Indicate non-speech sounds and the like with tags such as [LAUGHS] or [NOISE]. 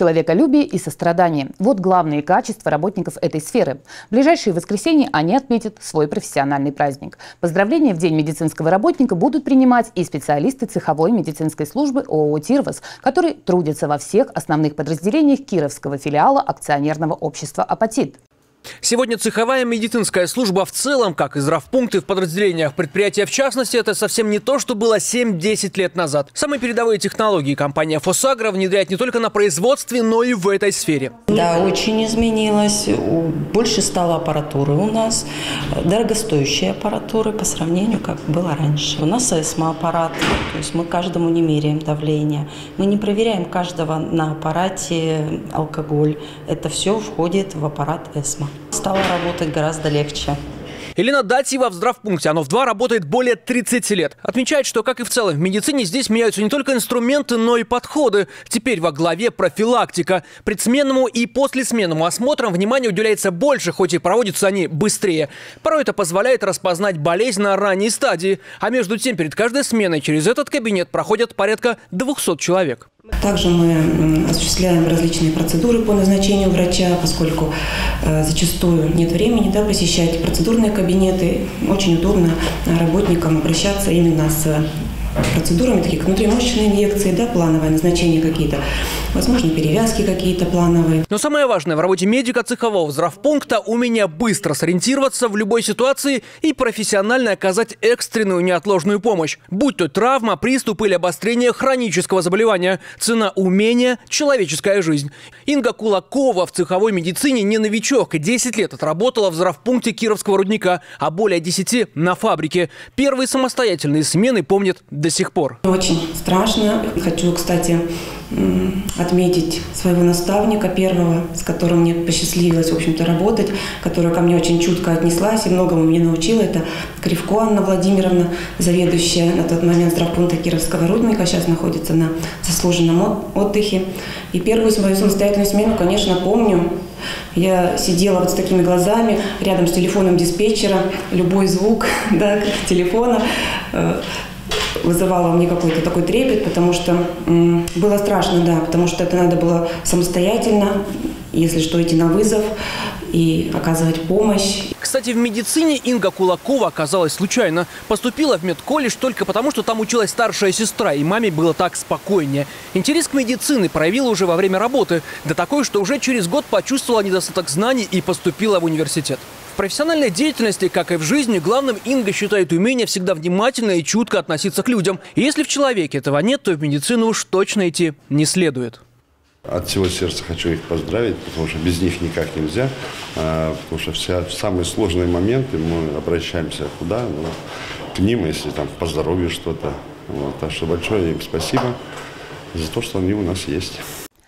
человеколюбие и сострадание. Вот главные качества работников этой сферы. В ближайшие воскресенья они отметят свой профессиональный праздник. Поздравления в День медицинского работника будут принимать и специалисты цеховой медицинской службы ООО «Тирвас», которые трудятся во всех основных подразделениях Кировского филиала акционерного общества «Апатит». Сегодня цеховая медицинская служба в целом, как и здравпункты в подразделениях предприятия в частности, это совсем не то, что было 7-10 лет назад. Самые передовые технологии компания «Фосагра» внедряет не только на производстве, но и в этой сфере. Да, очень изменилось. Больше стало аппаратуры у нас, дорогостоящей аппаратуры по сравнению, как было раньше. У нас эсмо-аппарат, то есть мы каждому не меряем давление. Мы не проверяем каждого на аппарате алкоголь. Это все входит в аппарат эсмо стало работать гораздо легче. Елена Датьева в здравпункте. Оно в два работает более 30 лет. Отмечает, что, как и в целом в медицине, здесь меняются не только инструменты, но и подходы. Теперь во главе профилактика. Предсменному и послесменному осмотрам внимание уделяется больше, хоть и проводятся они быстрее. Порой это позволяет распознать болезнь на ранней стадии. А между тем, перед каждой сменой через этот кабинет проходят порядка 200 человек. Также мы осуществляем различные процедуры по назначению врача, поскольку э, зачастую нет времени да, посещать процедурные кабинеты. Очень удобно работникам обращаться именно с процедурами, такие как внутримышечные инъекции, да, плановое назначение какие-то, возможно, перевязки какие-то плановые. Но самое важное в работе медика цехового здравпункта – умение быстро сориентироваться в любой ситуации и профессионально оказать экстренную неотложную помощь. Будь то травма, приступ или обострение хронического заболевания. Цена умения – человеческая жизнь. Инга Кулакова в цеховой медицине не новичок. 10 лет отработала в здравпункте Кировского рудника, а более 10 – на фабрике. Первые самостоятельные смены помнит до сих пор? Очень страшно. Хочу, кстати, отметить своего наставника первого, с которым мне посчастливилось, в общем-то, работать, которая ко мне очень чутко отнеслась и многому мне научила. Это Кривко Анна Владимировна, заведующая на тот момент здравпункта Кировского рудника, сейчас находится на заслуженном отдыхе. И первую свою самостоятельную смену, конечно, помню. Я сидела вот с такими глазами рядом с телефоном диспетчера, любой звук [LAUGHS] да, телефона э, вызывало мне какой-то такой трепет, потому что было страшно, да, потому что это надо было самостоятельно, если что, идти на вызов и оказывать помощь. Кстати, в медицине Инга Кулакова оказалась случайно. Поступила в медколледж только потому, что там училась старшая сестра, и маме было так спокойнее. Интерес к медицине проявила уже во время работы, да такой, что уже через год почувствовала недостаток знаний и поступила в университет профессиональной деятельности, как и в жизни, главным Инга считает умение всегда внимательно и чутко относиться к людям. И если в человеке этого нет, то в медицину уж точно идти не следует. От всего сердца хочу их поздравить, потому что без них никак нельзя. А, потому что вся, в самые сложные моменты мы обращаемся куда? Ну, к ним, если там по здоровью что-то. Вот, так что большое им спасибо за то, что они у нас есть.